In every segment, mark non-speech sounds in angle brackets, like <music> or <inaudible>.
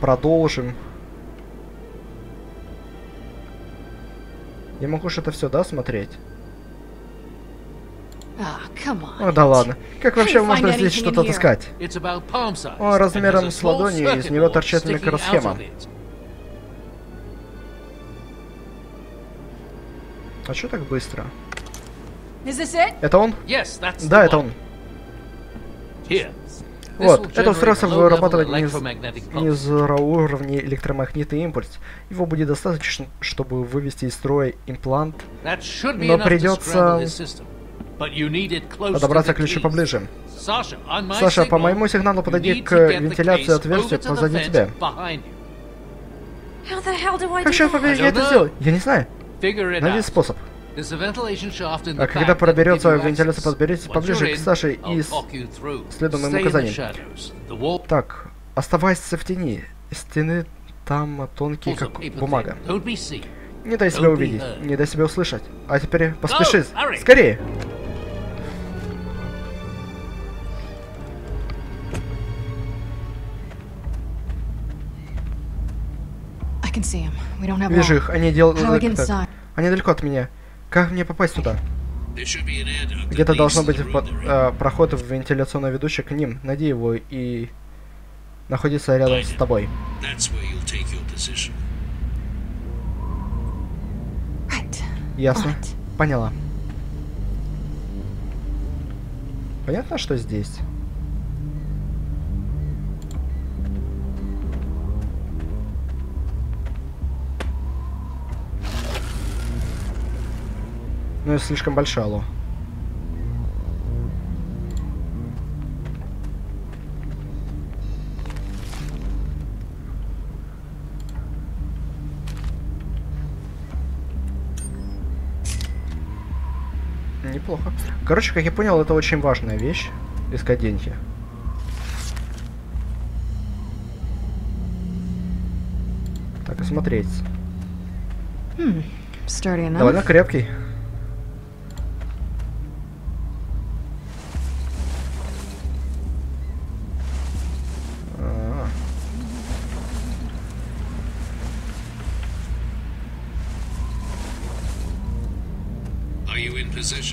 продолжим. Я могу что-то все, да, смотреть? Ah, come on. О, да ладно. Как вообще можно здесь что-то in here. таскать? It's about palm size. О, and размером с ладонью, из него торчит микросхема. А что так быстро? Это он? Да, это он. Here. Вот, это устройство вырабатывает низ... низкоуровневый электромагнитный импульс. Его будет достаточно, чтобы вывести из строя имплант, Но придется подобраться к ключу поближе. Саша, по моему сигналу подойди к вентиляции отверстия позади тебя. Как сейчас that? я это know. сделаю? Я не знаю. Найди способ. А когда проберется give you в вентиляцию, access. подберитесь поближе к Саше I'll и Stay in the указаниям. shadows. The wall Так, оставайся в тени. Стены там тонкие, как бумага. Не дай себя увидеть, не дай себя услышать. А теперь поспеши, скорее! I can see him. We don't have Вижу long. их, они делают... How do we get так. inside? Они далеко от меня. Как мне попасть туда? Где-то должно быть под- э, проход в вентиляционное ведущее к ним. Найди его и находится рядом с тобой. Ясно? Поняла. Понятно, что здесь? Ну, это слишком большая ло. Неплохо. Короче, как я понял, это очень важная вещь. Искать деньги. Так, осмотреть. Enough. Довольно крепкий.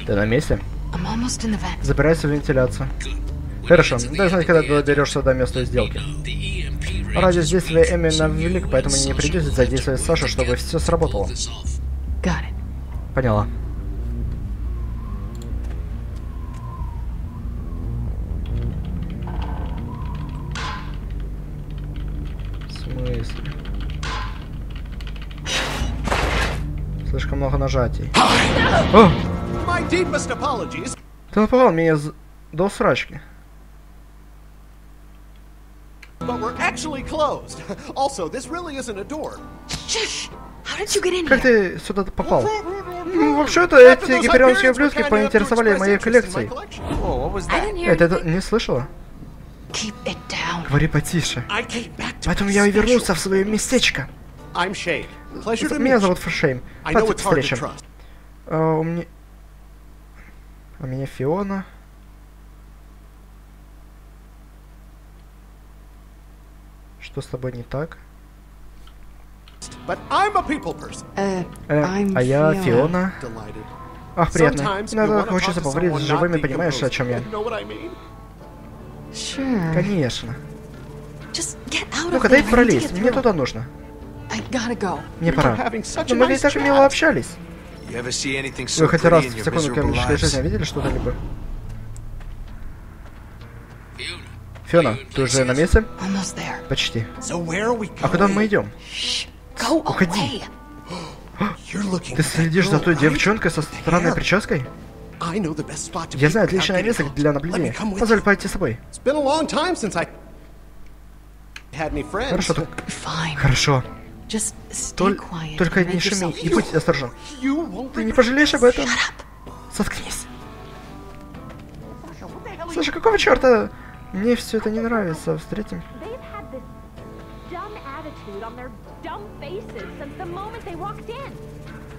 Ты на месте? Забирайся в вентиляцию. Хорошо, the дай знать, когда ты доберешься до места сделки. Радиус is действия so велик, поэтому не придется задействовать Сашу, чтобы все сработало. Поняла. В смысле? Слишком много нажатий. О! My deepest apologies. Ты напугал меня до срачки. But we're actually closed. <laughs> Also, this really isn't a door. Shh! How did you get in Как ты сюда попал? Ну, вообще-то эти гиперионские ублюдки поинтересовали моей коллекцией. Это, не слышала? Говори потише. Поэтому я и вернулся в свое местечко. Меня зовут know Рад trust. А, у меня... А меня Фиона. Что с тобой не так? But I'm a people person. Uh, Э, I'm а я. Фиона. Ах, приятно. Иногда хочется поговорить с живыми, понимаешь, о чем я? Sure. Конечно. Ну-ка, дай пролезть. Мне туда нужно. Go. Мне пора. Но мы ведь так мило общались. You ever see anything so Вы хоть раз в комической lives? жизни видели что-то-либо? Fiona, Фиона, ты уже на месте? Almost there. Почти. So where are we going? А куда мы идем? Уходи. away. You're looking Ты следишь за girl, той девчонкой со With the странной hair. прической? I know the best spot to Я знаю отличное место для Let me наблюдения. come with Позволь you. пойти с тобой. It's been a long time since I had any friends. Хорошо, так- Fine. Хорошо. Just stay Толь- quiet. Только не make шуми yourself и будь осторожен. You won't Ты не пожалеешь об этом? Shut up. Заткнись. Слушай, какого черта? Мне все это не нравится. Встретим.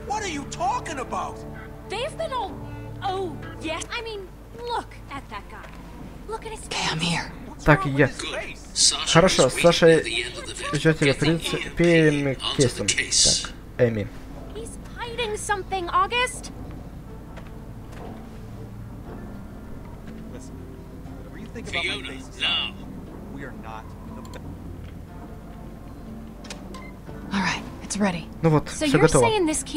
What are you talking about? They've been all, oh, yes. I mean, look at that guy. Look at his Okay, I'm here. Так, я... Хорошо, was с waiting Сашей near the end of the vision. ждете Get the принц... EMP onto перекесом. the case. Так, Эми. Ну вот, все готово.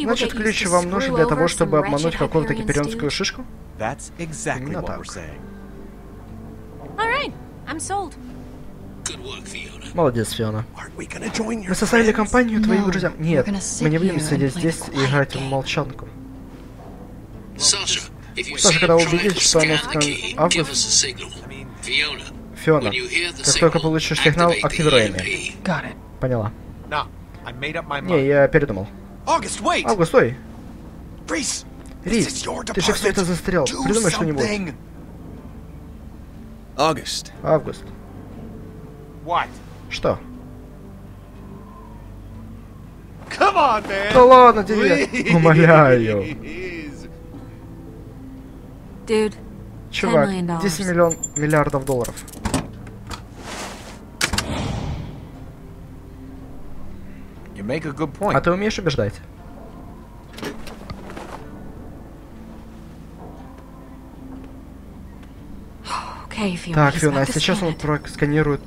Значит, ключ вам нужен для того, чтобы обмануть гиперионскую stooge? шишку? Именно так. Молодец, Фиона. Мы составили компанию твоим друзьям. Нет, мы не будем сидеть здесь the и играть в молчанку. Sasha, if you Саша, see когда убедишь, to что оно scan the скан- key, give Август- Фиона, when you hear the как только получишь сигнал, activate the активируй Эми. EMP. Got it. Поняла. Не, я передумал. Wait! Август, стой! Рис, ты же все это застрял. Придумай что-нибудь. August, Август. What? Что? Come on, man! Да ладно тебе, умоляю. Please. Dude, Чувак, $10 million. 10 миллион миллиардов долларов. you make a good А point. ты умеешь убеждать? Так, he's Фиона, about to сейчас scan он it. просканирует...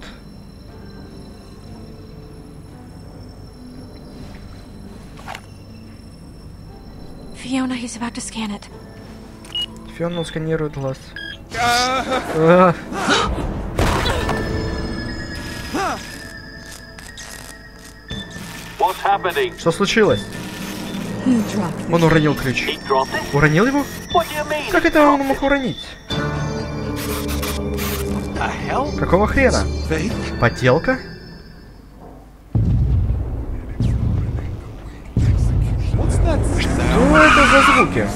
Fiona, he's about to scan it. Фиона он сканирует глаз. А, What's happening? Что случилось? He dropped the Он уронил ключ. He dropped it? Уронил его? Как это он мог уронить? Какого хрена? Подделка? Что это за звуки?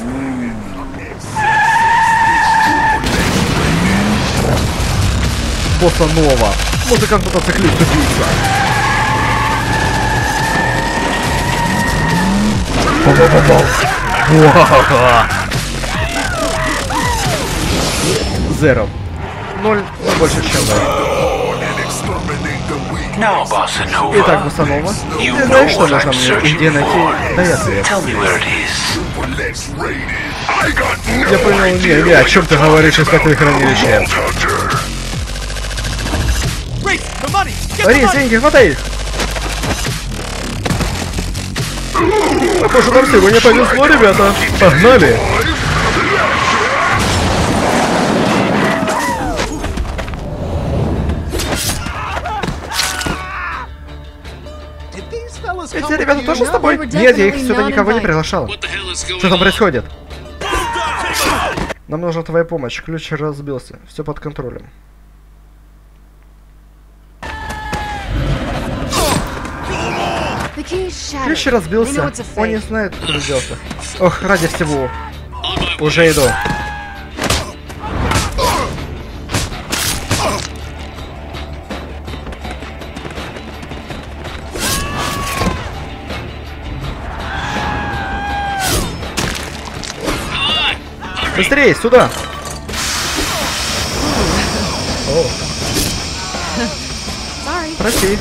Босса Нова. Музыкант-мотоциклист убийца. Зеро. Ноль, но больше, чем Nova. Итак, Босанова, ты знаешь, что нужно мне и где найти? Дай ответ. Where it is. Я понял, не, не, о чем ты говоришь, хранилища. Get the Рис, money! деньги, хватай их! Похоже, нам сегодня повезло, ребята. Погнали! Эти ребята тоже с тобой? Нет, я их сюда никого не приглашал. Что там происходит? Нам нужна твоя помощь. Ключ разбился. Все под контролем. Ключ разбился. Он не знает, кто разбился. Ох, ради всего. Уже иду. Быстрее, сюда! Прости.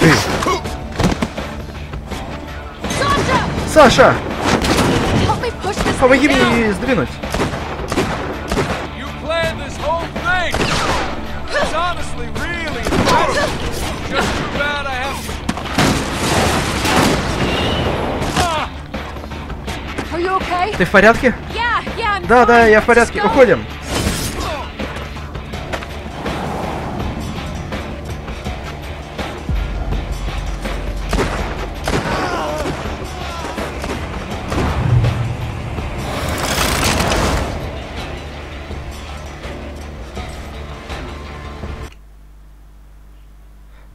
Ты. Саша! Помоги мне сдвинуть. Okay? Ты в порядке? Yeah, yeah, Да, да, я в порядке. Уходим.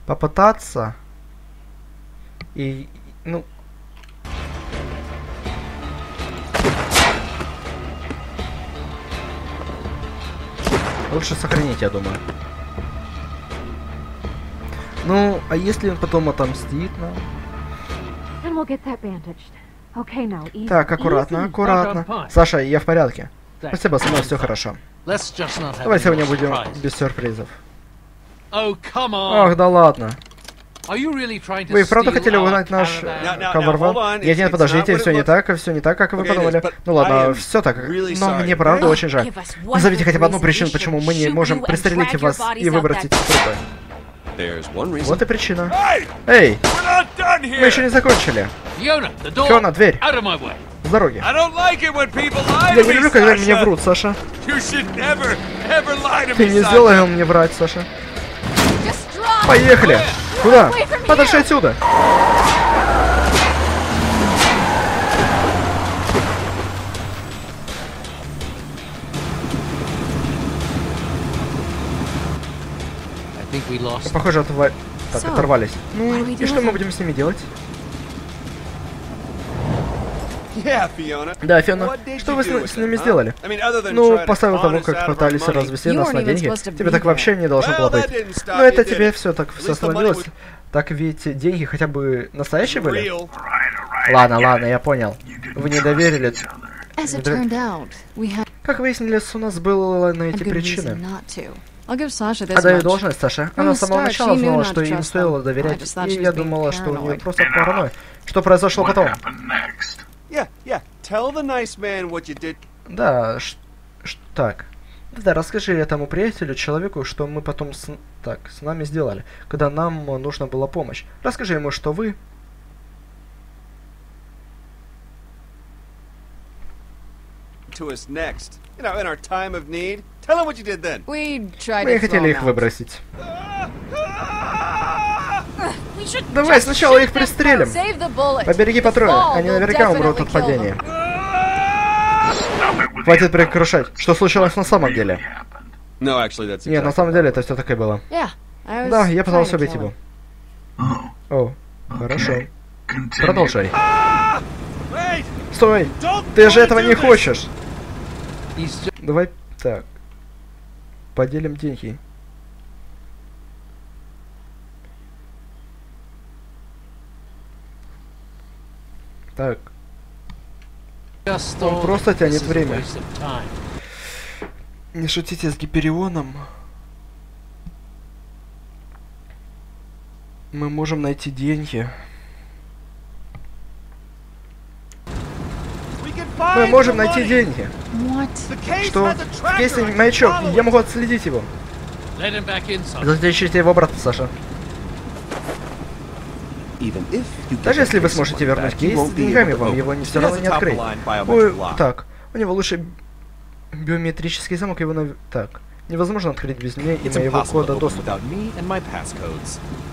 Попытаться и ну Лучше сохранить, я думаю. Ну, а если он потом отомстит нам? Easy. Так, аккуратно, аккуратно. Саша, я в порядке. Спасибо, со мной все хорошо. Давай сегодня будем без сюрпризов. Oh. Ах, да ладно. Вы правда хотели угнать наш on. Нет, нет, подождите, все не так, все не так, как вы подумали. Ну ладно, все так. really Но мне правда очень жаль. Назовите хотя бы одну причину, почему мы не можем пристрелить вас и выбросить из трупа. Reason. Вот и причина. Эй, мы еще не закончили. Фиона, дверь. С дороги. Я to не люблю, когда мне врут, Саша. Ты не сделал мне врать, Саша. Поехали! Куда? Подальше отсюда! Похоже, отва... так, оторвались. Ну, и что мы будем с ними делать? Да, Фиона, что вы с, ними huh? сделали? Ну, con того, как пытались развести нас на деньги, тебе так вообще не должно было быть. Но you, это тебе все так was- Так ведь деньги хотя бы настоящие были? Ладно, ладно, я понял. Вы не доверили. Как выяснилось, у нас было на эти причины. Отдаю должность, Саша. Она с самого начала знала, что им стоило доверять, и я думала, что у нее просто паранойя. Что произошло потом? Yeah, yeah. Tell the nice man what you did. Да, ш- ш- так. Да, расскажи этому приятелю, человеку, что мы потом с, так, с нами сделали, когда нам нужна была помощь. Расскажи ему, что вы... to us next. You know, in our time of need. Tell him what you did then. We tried Мы to хотели throw их him out. выбросить. Давай сначала их пристрелим. Побереги патроны, они наверняка умрут от падения. Хватит прекращать. Что случилось на самом деле? Нет, на самом деле это все так и было. Да, я пытался убить его. him. О, хорошо. Продолжай. Wait! Стой! Ты же этого не хочешь! Давай так. Поделим деньги. Так, Он просто тянет время. не шутите с Гиперионом. Мы можем найти деньги. Мы можем найти деньги. Что? В кейсе маячок, я могу отследить его. Затащите его обратно, Саша. Even if you get Даже если вы сможете вернуть кейс, с деньгами вам его не все равно не открыть. Ой, так, у него лучше биометрический замок, его нав- так. Невозможно открыть без меня и моего кода доступа.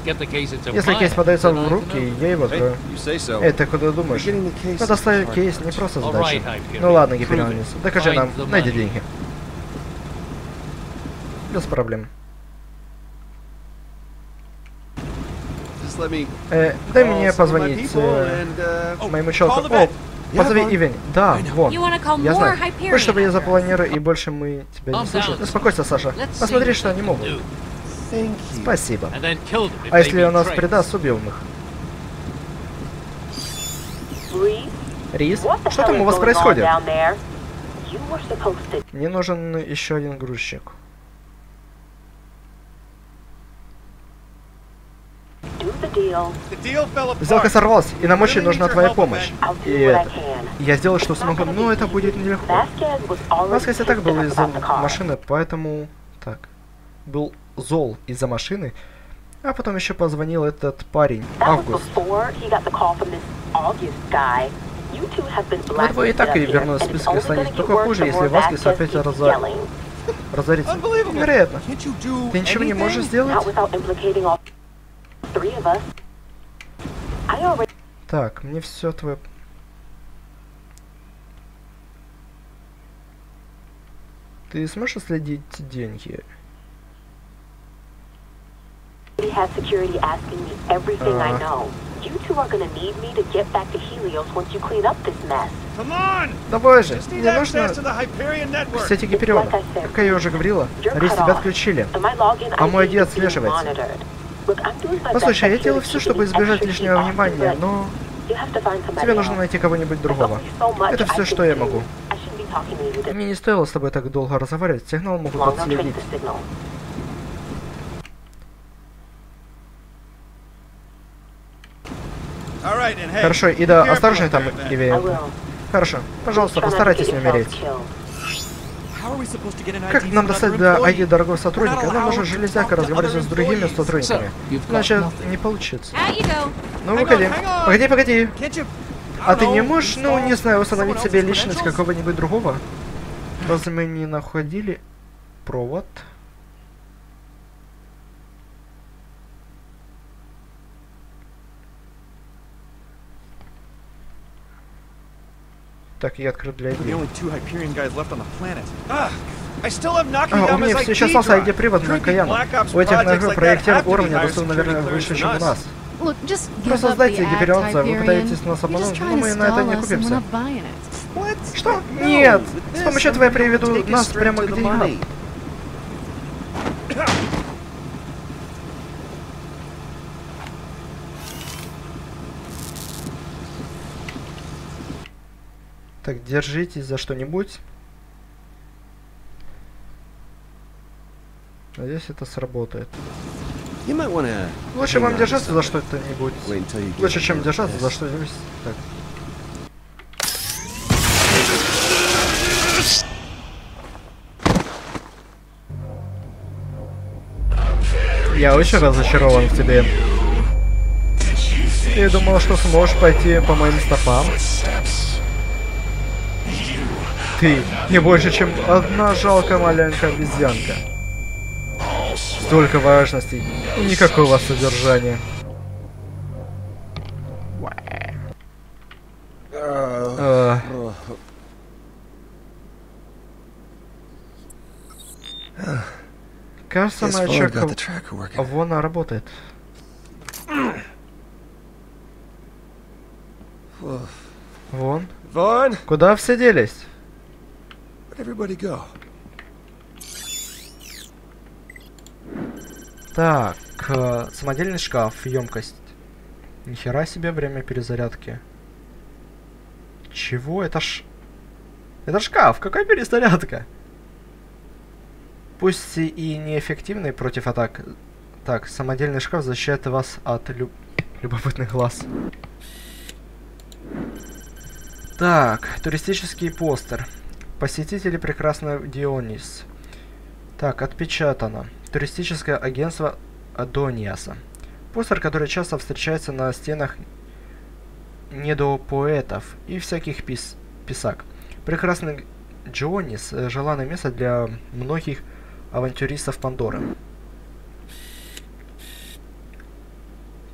Если кейс подается в руки, я его открою. Эй, ты куда думаешь? Доставить hard кейс не просто задача. Ну ладно, Гиперионис, докажи нам, найди деньги. Без проблем. Just let me Э, дай мне позвонить э, uh, oh, моему человеку. О, позови Ивень. Да, вон. Я знаю. Хочешь, чтобы я запланирую, и больше мы тебя не слышим? Успокойся, Саша. Посмотри, что они могут. Спасибо. А если он нас предаст, убьем их. Рис, что там у вас происходит? Мне нужен еще один грузчик. Сделка сорвалась, и нам очень нужна твоя помощь. И это... Я сделаю, что смогу, но это будет нелегко. Васкес и так был из-за машины, поэтому... Так. Был зол из-за машины. А потом еще позвонил этот парень, Август. Мы двое и так и вернулись в список станет только хуже, если Васкис опять раза... Разорится. Невероятно. Ты ничего не можешь сделать? Так, мне все твое... Ты сможешь следить деньги? He has security asking me everything I Uh. know. You two are gonna need me to get back to Helios once you clean up this mess. Come on! Давай же, мне нужно network. сети Гипериона. Как я уже говорила, cut тебя отключили. А мой ID ID Послушай, я делаю все, чтобы избежать лишнего внимания, но тебе нужно найти кого-нибудь другого. Это все, что я могу. Мне не стоило с тобой так долго разговаривать. Сигнал могут отследить. Хорошо, Ида, up там, will. Хорошо. Пожалуйста, постарайтесь не умереть. Как нам достать до? ID дорогого сотрудника? Нам to железяка разговаривать с другими сотрудниками. Значит, не получится. Ну. Погоди, погоди. You- А ты не можешь, ну, не знаю, установить себе личность какого-нибудь другого? Разве мы не находили провод? Так, я открыт для We're the игры. only two Hyperion guys left on the planet. Ugh, I still have knocking А, у меня все еще остался. ID-привод на Creepy Каяну. Black Ops У этих to be уровня security наверное, выше, чем у нас. Просто сдайте гиперионца, вы пытаетесь нас обмануть, но мы на это не купимся. Что? Нет! С помощью я gonna приведу нас прямо к деньгам. Так, держитесь за что-нибудь. Надеюсь, это сработает. Лучше вам держаться за что-нибудь. You get Лучше, чем держаться за что-нибудь. Так. Я очень разочарован в тебе. Ты думал, что сможешь пойти по моим стопам? Ты не больше, чем одна жалкая маленькая обезьянка. Столько важностей и никакого содержания. Э, Кажется, моя чека вон она работает. Вон. Vaughn, Куда все делись? Everybody go? Так, э, самодельный шкаф, емкость. Нихера себе время перезарядки. Чего? Это ж... Это шкаф, какая перезарядка? Пусть и неэффективный против атак. Так, самодельный шкаф защищает вас от люб... любопытных глаз. Так, туристический постер. Посетители прекрасный Дионис. Так, отпечатано. Туристическое агентство Адониаса. Постер, который часто встречается на стенах недопоэтов и всяких пис писак. Прекрасный Дионис – желанное место для многих авантюристов Пандоры.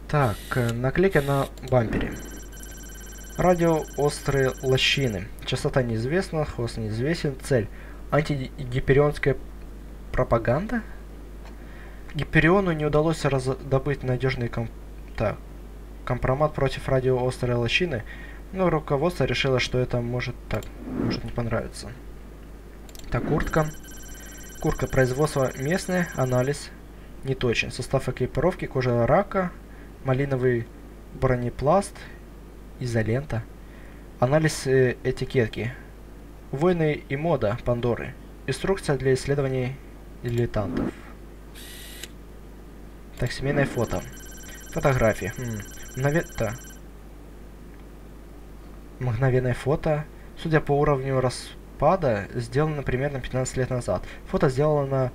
Так, э, наклейка на бампере. Радио острые лощины. Частота неизвестна, хвост неизвестен. Цель. Антигиперионская пропаганда? Гипериону не удалось раздобыть надежный ком... так, компромат против радио острой лощины, но руководство решило, что это может так, может не понравиться. Так, куртка. Куртка производства местное, анализ не точен. Состав экипировки, кожа рака, малиновый бронепласт, изолента. Анализ э, этикетки. Войны и мода Пандоры. Инструкция для исследований дилетантов. Так, семейное фото. Фотографии. М, мгнове- так. Мгновенное фото. Судя по уровню распада, сделано примерно 15 лет назад. Фото сделано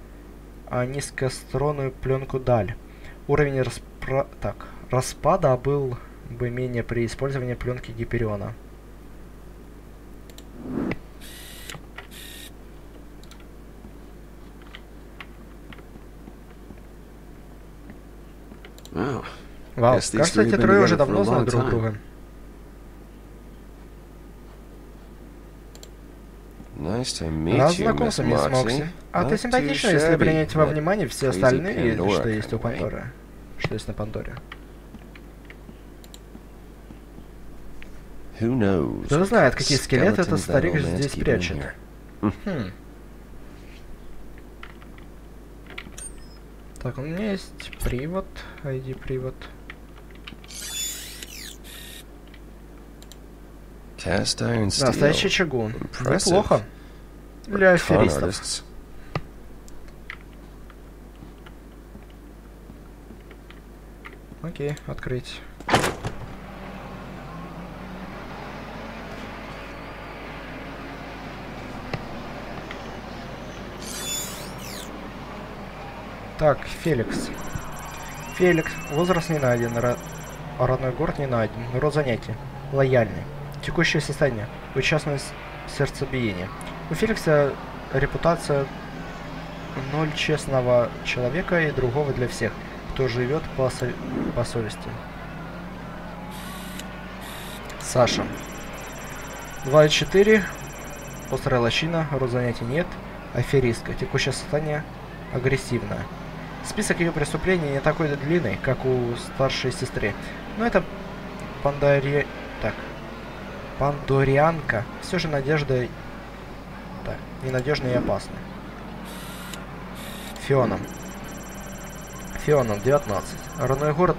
на низкостронную пленку даль. Уровень распра... так, распада был бы менее при использовании пленки Гипериона. Wow. Вау, кажется, эти трое уже давно знают друг друга. Рад знакомству, мисс. Мокси. А ты too симпатична, если принять во внимание все остальные, что есть у. Пандоры. Что есть на Пандоре. Кто знает, какие скелеты этот старик здесь прячет. Хм. Так, у меня есть привод, ID привод. Cast iron steel. Настоящий. Impressive. Неплохо. Для аферистов. Окей, открыть. Так, Феликс. Феликс. Возраст не найден. ро- Родной город не найден. Род занятий. Лояльный. Текущее состояние. Участность сердцебиения. У Феликса репутация ноль честного человека и другого для всех, кто живет по, со- по совести. Саша. 2,4. Острая лощина. Род занятий нет. Аферистка. Текущее состояние агрессивное. Список ее преступлений не такой длинный, как у старшей сестры. Но это Пандари... Так. Пандорианка. Все же надежда... Так, ненадежная и опасная. Фиона. Фиона, 19. Родной город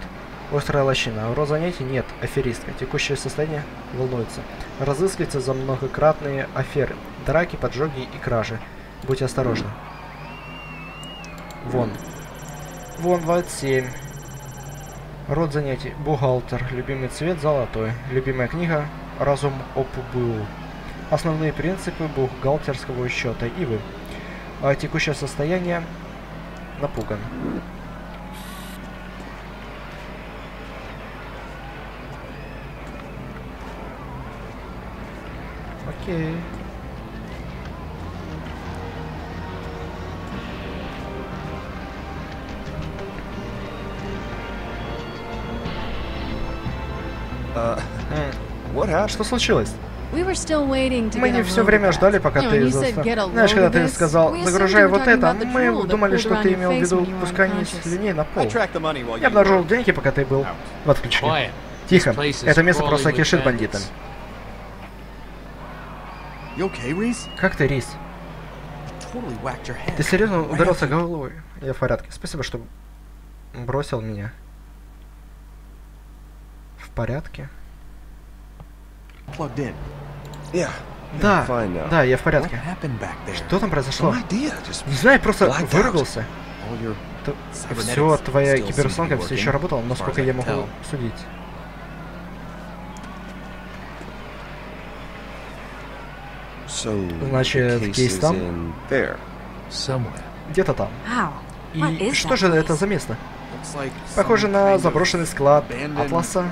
Острая лощина. Род занятий нет. Аферистка. Текущее состояние волнуется. Разыскивается за многократные аферы. Драки, поджоги и кражи. Будьте осторожны. Вон. Вон 27. Род занятий. Бухгалтер. Любимый цвет золотой. Любимая книга Разум ОПБУ. Основные принципы бухгалтерского учета. И вы. А текущее состояние напуган. Окей. Happened? Что случилось? We were still waiting to Мы не все время ждали, пока ты when you заста- said get a Знаешь, когда ты сказал, загружай вот это, мы думали, что ты имел в виду пускание слюней на пол. Я обнаружил деньги, пока ты был в отключке. Quiet. Тихо. Это место просто кишит бандитами. Как ты, Рис? Ты серьезно ударился головой? Я в порядке. Спасибо, что бросил меня. В порядке? Plugged in. Yeah. Да, fine now. да, я в What порядке. happened back there? Что там произошло? No idea. Just Не знаю, просто Blacked out. выругался. all your Все, твоя киберсланка все еще работала, насколько я могу судить. so. Значит, the case кейс is там? in there. Somewhere. Где-то там. И is что же это за место? Похоже на заброшенный склад Атласа.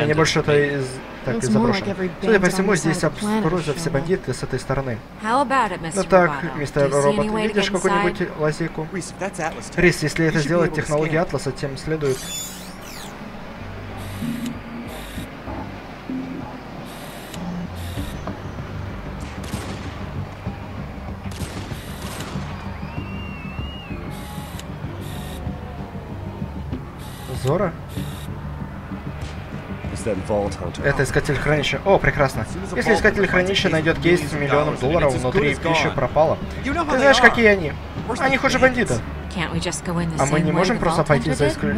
И не больше это из... Так, more заброшен. Судя по всему, здесь has все бандиты с этой стороны. Ну так, мистер Робот, видишь какую-нибудь лазейку? Рис, если это сделать scan. Атласа, тем следует... Зора? Is that Vault Hunter? Это искатель хранилища. О, прекрасно. Если искатель хранилища найдет кейс с миллионом долларов, внутри know how Ты знаешь, какие они? Они хуже the А мы не можем просто пойти за искатель...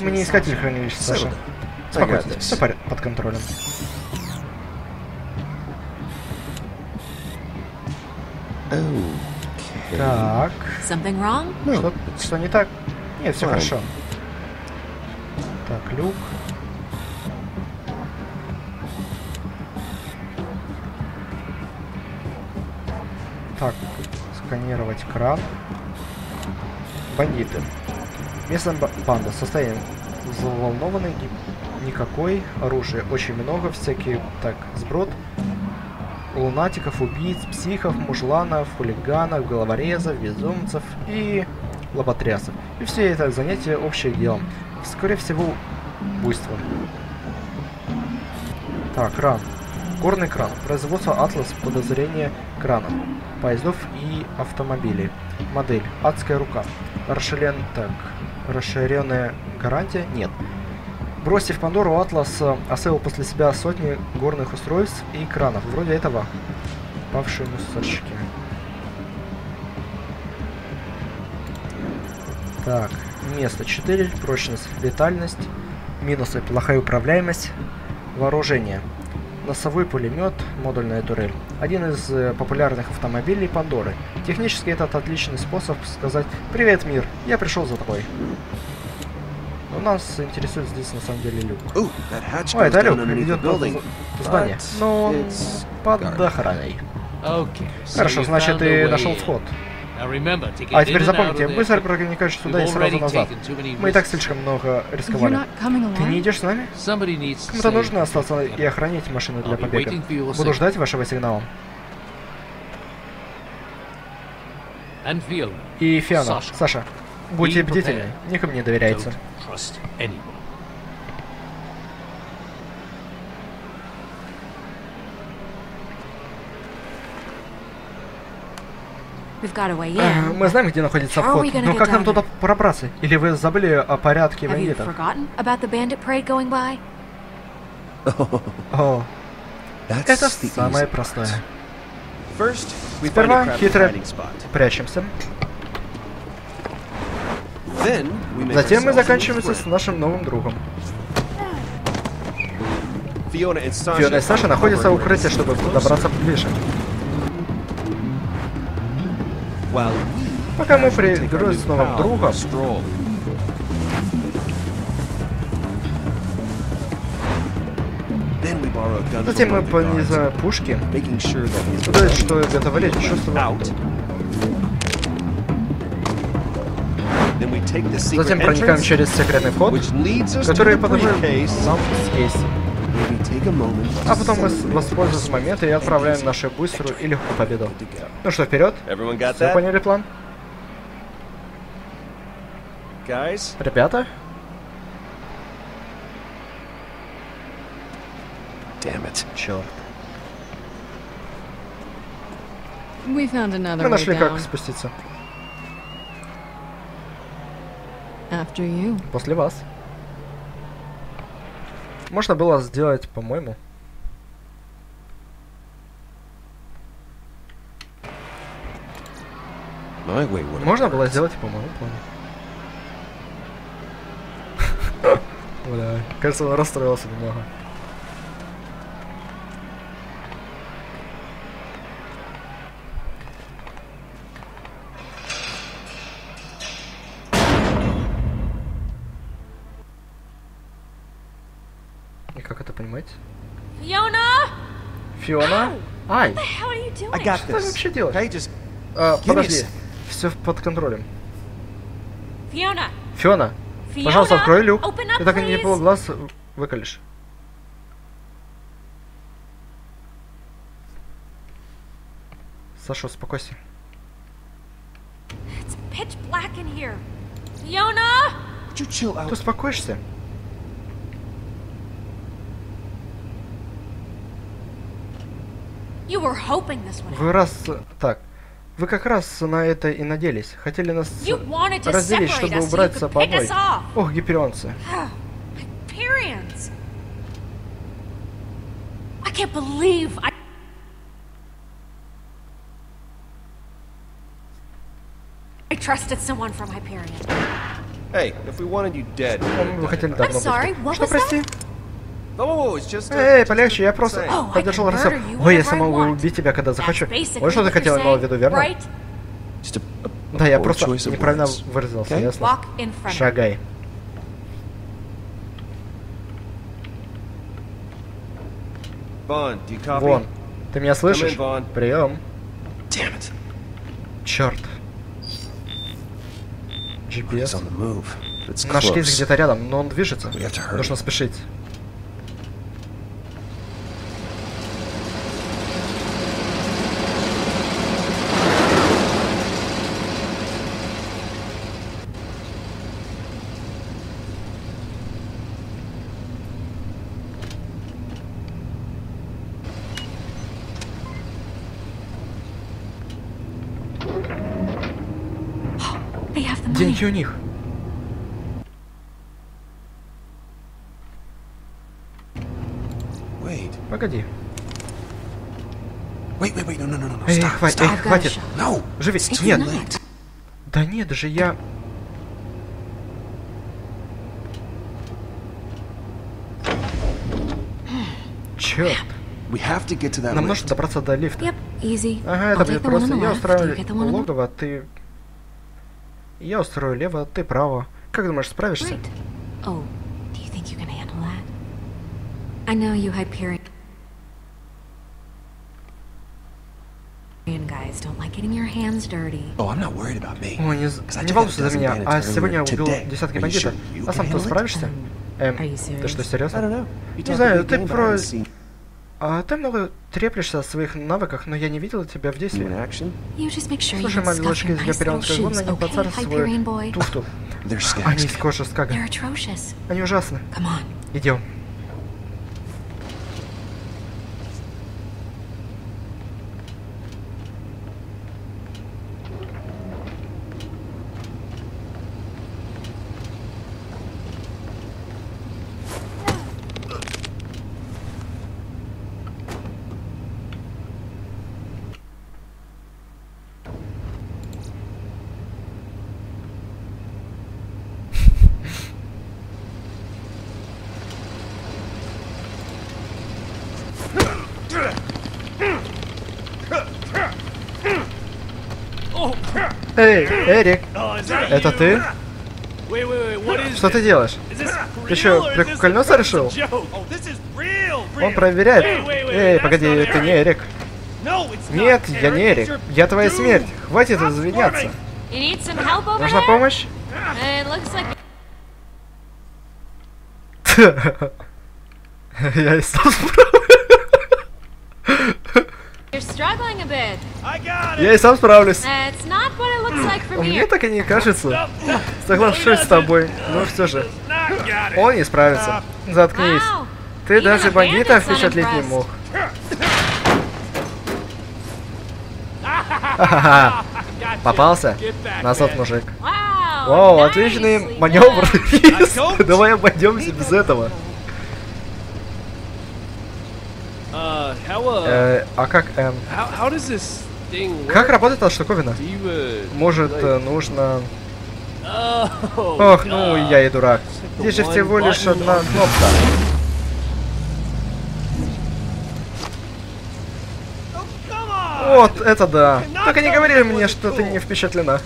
Мы не искатель хранилища, Саша. Спокойно, все под контролем. Так, что, что не так? Нет, все хорошо. Так, люк. Так, сканировать кран. Бандиты. Местная ба- банда. Состояние взволнованный. ни- Никакой. Оружия очень много. Всякие... Так, сброд. Лунатиков, убийц, психов, мужланов, хулиганов, головорезов, безумцев и лоботрясов. И все это занятие общее делом. Скорее всего, буйство. Так, кран. Горный кран. Производство Атлас подозрение кранов, поездов и автомобилей. Модель. Адская рука. Расширен... Так. Расширенная гарантия? Нет. Бросив Пандору, Атлас э, оставил после себя сотни горных устройств и кранов, вроде этого. Павшие мусорщики. Так, место 4, прочность, летальность, минусы, плохая управляемость, Вооружение. Носовой пулемет, модульная турель. Один из э, популярных автомобилей Пандоры. Технически этот отличный способ сказать «Привет, мир, я пришел за тобой». Но нас интересует здесь на самом деле люк. Ой, это люк building. в здание. Но он it's под охраной. Хорошо, значит ты нашел вход. Now remember, to get А теперь запомните, быстро проникаешь сюда и сразу назад. Мы и так слишком много рисковали. Ты не идешь с нами? Somebody needs to Кому-то нужно остаться и охранять машину для побега. Буду ждать вашего сигнала. И Фиона, Саша. Будьте бдительны, никому не доверяйте. don't trust anyone. We've got a way Э, in. Мы знаем, где находится вход, но как нам туда пробраться? Или вы забыли о порядке? О, That's это самое простое. Сперва spot. прячемся, Then we make затем мы заканчиваемся с нашим новым другом. Фиона и Саша находятся в укрытии, чтобы добраться ближе. Пока мы проигрываем с новым другом, затем мы понизаем пушки, убедились, что take the secret Затем проникаем через секретный вход, который briefcase. нам moment А потом мы воспользуемся момента и отправляем нашу быструю и легкую победу. Ну что, вперед? Все поняли план? Guys, Ребята? Damn it. Черт. We found another Мы нашли, как спуститься. After you. После вас. Можно было сделать, по-моему. Можно было сделать, по моему плану. <laughs> Бля, кажется, он расстроился немного. И как это понимать? Fiona! Фиона? Ай! What the hell are you doing? I got Что ты this. вообще делаешь? Hey, just А, Give me a подожди. Все под контролем. Фиона, Fiona! пожалуйста, открой люк. Open up, Ты так и не было глаз выколешь. Саша, успокойся. It's pitch black in here. Fiona! would you chill Ты out? успокоишься? You were hoping this would happen. Вы раз... Так. Вы как раз на это и надеялись. Хотели нас разделить, чтобы убраться could по одной. Ох, гиперионцы. I can't believe I... I trusted someone from Hyperion. Hey, if we wanted you dead, вы хотели давно sorry, what was прости? Oh, it's just. a- Эй, полегче, я просто. Oh, поддержал you Ой, я сама убить тебя, когда захочу. Вот что ты хотела имела в виду, верно? Да, я просто неправильно выразился, ясно? Шагай. Вон. Ты меня слышишь? Прием. Damn it. Черт. GPS. Наш кейс где-то рядом, но он движется. Нужно спешить. У них. Wait. Погоди. Wait, wait, wait. No, no, no, no, no. Эй, Stop. хватит, Stop. эй, хватит. No. Живи. Нет. late. Да нет же, я... Черт. We have to get to that Нам нужно добраться до лифта. Yep, easy. Ага, это будет просто. Я устраиваю логово, ты... Я устрою лево, ты право. Как думаешь, справишься? Right. Oh, do you think you can handle that? I know you Hyperion guys don't like getting your hands dirty. Oh, I'm not worried about me. Ой, не, не волнуйся за меня. А сегодня убил today. десятки бандитов. А сам ты справишься? Эм, ты что, серьезно? Не знаю, ты про... А ты много треплешься о своих навыках, но я не видел тебя в действии. Слушай, моя shoes, гонны не okay, поцарствует Hyperion boy? туфту. Они из кожи скага. Они ужасны. Идем. Эрик, это ты? Что ты делаешь? Ты что, прикольнуться решил? Oh, Он проверяет. Эй, погоди, это не. Эрик. Нет, я не Эрик. Я твоя смерть. Хватит извиняться. Нужна помощь? Я и сам справлюсь. Я и сам справлюсь. Мне так и не кажется. Соглашусь с тобой, но все же. Он не справится. Заткнись. Ты даже бандита впечатлить не мог. Ха-ха-ха. Попался? Назад, мужик. Вау, отличный маневр. <laughs> <laughs> Давай обойдемся без этого. Uh, uh, Э, А как, эм, как работает эта штуковина? Может, э, нужно... Ох, ну я и дурак. Здесь же всего лишь одна кнопка. Вот, это да. Только не говори мне, что ты не впечатлена.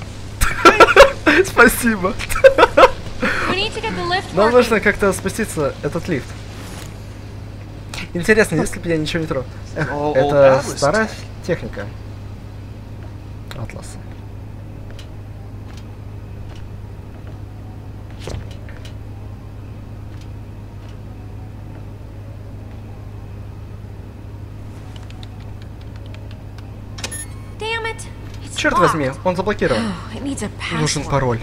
<laughs> Спасибо. Нам нужно как-то спуститься, этот лифт. Интересно, если бы я ничего не трогал. Это старая техника. Атлас. Damn it. It's Черт возьми, он заблокирован. Oh, Нужен пароль.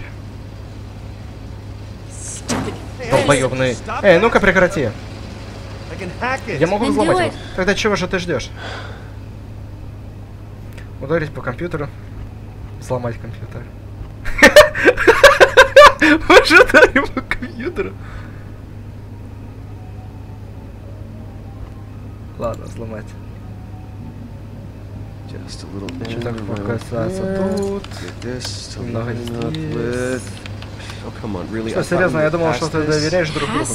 Stupid. Долбоёбный. Эй, ну-ка прекрати. Я могу взломать его. Тогда чего же ты ждешь? Ударить по компьютеру. Взломать компьютер. <laughs> Мы ударим по компьютеру. Ладно, взломать. Just a little bit. Что так показаться тут? Oh, really? I Что, серьезно, я думал, что ты доверяешь друг другу.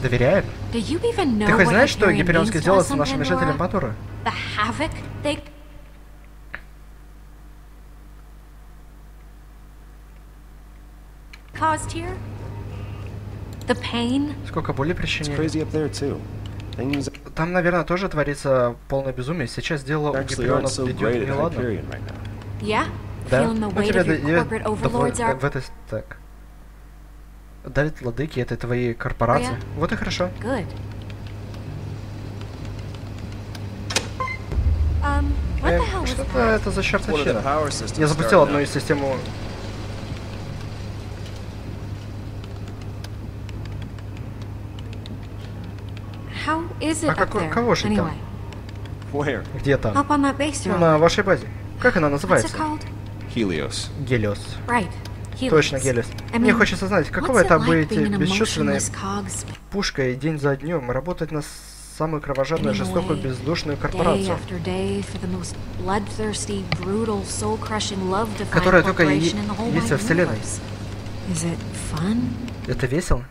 Доверяем? Ты хоть знаешь, что Гиперионский сделал с нашими жителями Пандоры? Caused here? The pain? Сколько боли причинили? crazy up there too. Things Там, наверное, тоже творится полное безумие. Сейчас дело у Гипериона идет неладно. Yeah? Да? Ну, тебе are... в этой... Так. Давит владыки этой твоей корпорации. Ой, Вот и хорошо. Good. Um, what Э, Что-то это за чертовщина. Я запустил одну из систему... How is it А какой- there? кого же там? Anyway, Where? Где там? up on that base Ну, на on. вашей базе. Как она называется? called? Helios. Гелиос. Right. Helios. Точно, Гелиос. I Мне mean, хочется знать, каково это быть бесчувственной пушкой день за днем, работать на самую кровожадную, жестокую, бездушную корпорацию, Которая только есть во вселенной. Это весело?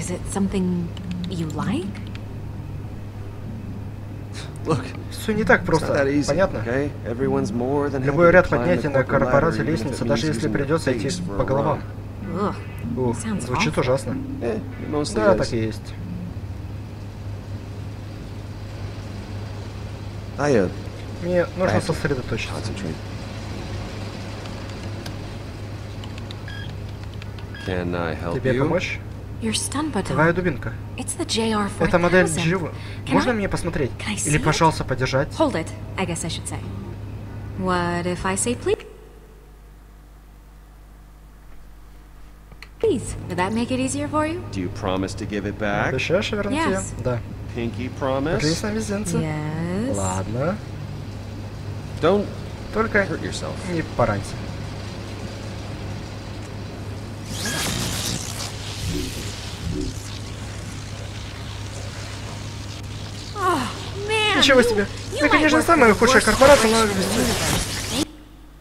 Is it something you like? Look, Все не так it's not просто, that easy, понятно? okay? Everyone's more than happy Любой to ряд поднятия на корпорации лестницы, даже если придется идти по головам. Ух, Sounds звучит awful. ужасно. Eh, Да, так и есть. Uh, Мне нужно сосредоточиться. Тебе помочь? Your stun Твоя дубинка. It's the JR Это модель 4000. Дживы. Can Можно I- мне посмотреть? can I see Или, it? пожалуйста, подержать? Hold it, I guess I should say. What if I say please? Please. Would that make it easier for you? Do you promise to give it back? Обещаешь вернуть ее? Да. Pinky promise? Отлично, мизинцы. Yes. Ладно. Don't Только hurt yourself. не поранься. Man, Ничего себе. might конечно, самая худшая корпорация universe.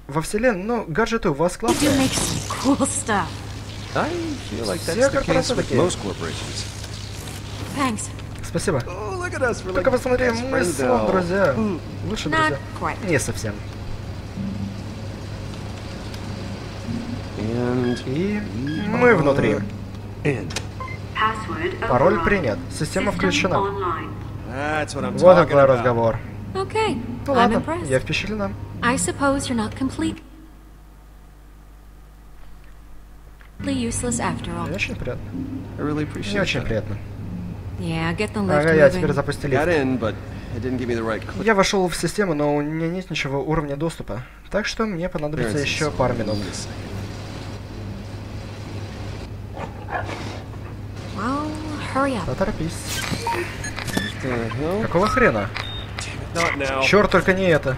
во вселенной, но гаджеты у вас классные. Все корпорации такие. Спасибо. Только посмотри, мы с вами друзья. Лучше друзья. Не совсем. И мы внутри. Пароль принят. Система включена. Вот и твой разговор. Okay. Ну I'm ладно, impressed. я впечатлена. I suppose you're not completely useless after all. Очень приятно. I really Мне appreciate очень приятно. Yeah, get the lift Ага, я теперь moving. запустили. Got in, but it didn't give me the right click. Я вошел в систему, но у меня нет ничего уровня доступа. Так что мне понадобится Clearance еще пару минут. Well, hurry up. Поторопись. Какого хрена? Черт, только не это.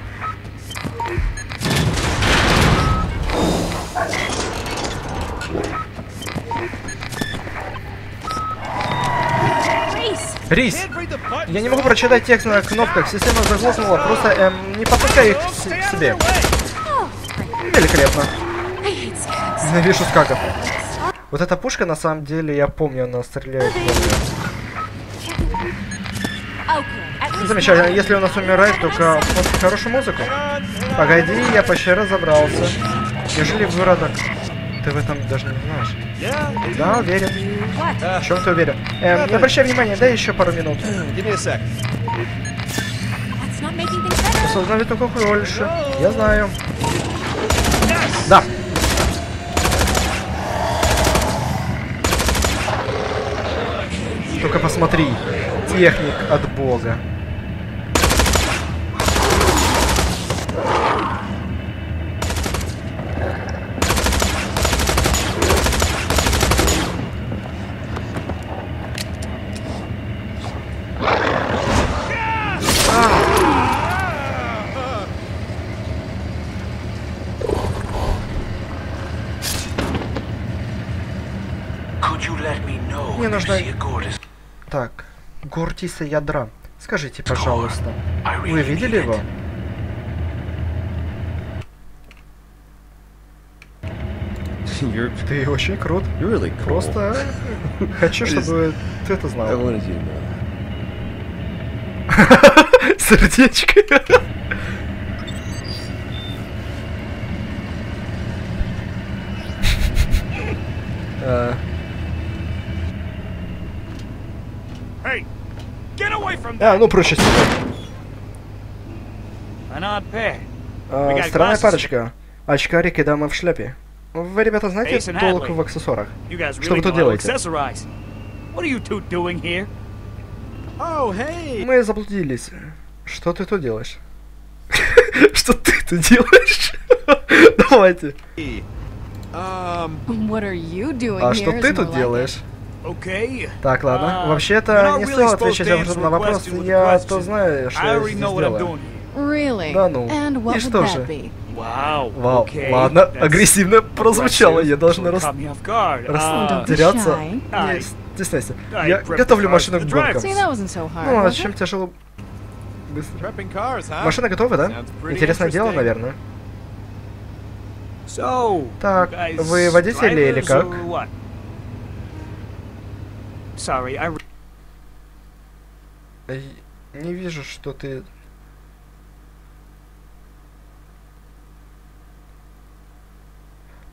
Рис! Я не могу прочитать текст на кнопках. Система заглохнула. Просто эм, не подпускай их к себе. Великолепно. Ненавижу скаков. Вот эта пушка, на самом деле, я помню, она стреляет Замечательно. now- Если у нас умирает, только под хорошую музыку. Погоди, я почти разобрался. Неужели выродок? Ты в этом даже не знаешь. Да, уверен. В чем ты уверен? Эм, не обращай внимания, дай еще пару минут. Осознаю только больше. Я знаю. Да. Только посмотри. Техник от бога. Мне Gortys? Так, Гортиса ядра. Скажите, пожалуйста, вы видели его? <laughs> You're Ты очень крут. you're really cool. Просто хочу, чтобы ты это знал. <laughs> Сердечко. <laughs> Э, Hey, get away from А, ну проще всего. Got Странная парочка. Очкарик и дама в шляпе. Вы, ребята, знаете толк в аксессуарах? Что вы тут делаете? Oh! Мы заблудились. Что ты тут делаешь? <laughs> Что ты тут делаешь? <laughs> Давайте. Um, А что ты тут делаешь? Okay. Так, ладно. А, Вообще-то не really стоило отвечать на вопрос. Я то знаю, что я здесь делаю. Really? Да ну. И что же? Wow. Вау, okay. ладно, That's агрессивно прозвучало. Я должен рас... caught me off guard. рас- Uh, don't be теряться. shy. Не стесняйся. Я готовлю машину к гонкам. Ну, а чем тяжело... Быстро. Машина готова, да? Интересное дело, наверное. So, Так, вы водители или как? Sorry, I. Эй, Не вижу, что ты...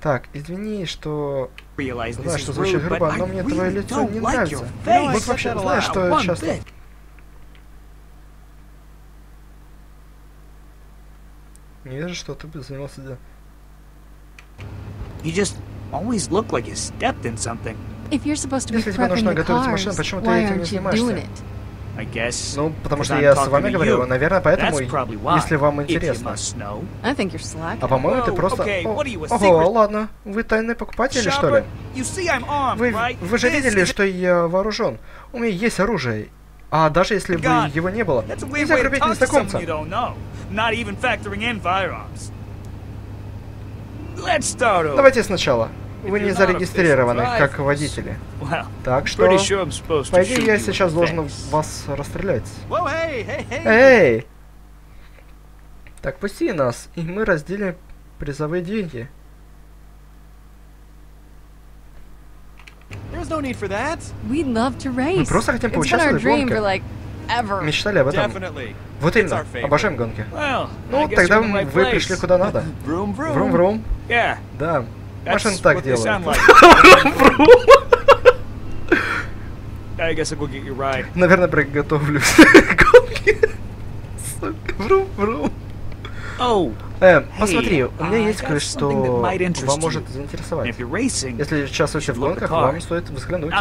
Так, извини, что... is что звучит грубо, но мне твое лицо не нравится. Ну, вот вообще, знаешь, что часто... bit. Не вижу, что ты де- You just always look like you stepped in something. Если тебе нужно готовить машину, почему ты why этим не aren't you занимаешься? doing it? I guess. Ну, потому что я с вами говорю, наверное, поэтому, That's probably why, если вам интересно. must know. I think you're slack. А по-моему, ты просто... okay, О, what are you, a Ого, secret ладно. Вы тайный покупатель, что ли? Shopper, you see I'm armed, Вы, right? вы же This видели, is- что я вооружен. У меня есть оружие. А даже если бы его не было, That's a weird нельзя way to грабить talk to someone незнакомца. you don't know, not even factoring in firearms. Let's start over. Давайте сначала. Вы не зарегистрированы как водители. Так что, по идее, я сейчас должен вас расстрелять. Эй! Так, пусти нас, и мы разделим призовые деньги. Мы просто хотим поучаствовать в гонке. Мечтали об этом. Вот именно, обожаем гонки. Ну, тогда вы пришли куда надо. <laughs> Врум-врум. Да, машина так what they sound делает. like. I guess I'll go get your ride. Наверное, приготовлюсь к гонке. Сука, Врум-врум. Oh, Э, посмотри, у меня есть кое-что вам может заинтересовать. Если в you should look гонках, вам стоит взглянуть.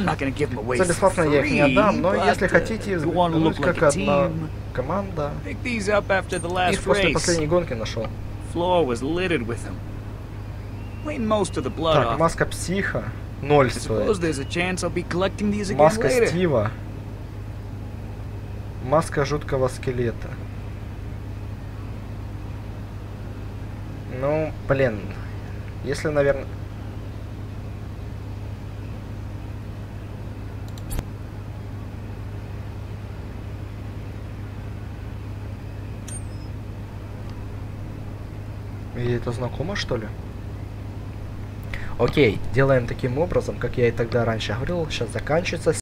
За бесплатно я их не отдам, но если uh, хотите взглянуть как одна команда, их после последней гонки нашел. Floor was littered with them. Clean most of the blood Так, маска психа. Ноль стоит. Маска. Стива. Маска жуткого скелета. Ну, блин. Если, наверное... И это знакомо, что ли? Окей, делаем таким образом, как я и тогда раньше говорил. Сейчас заканчивается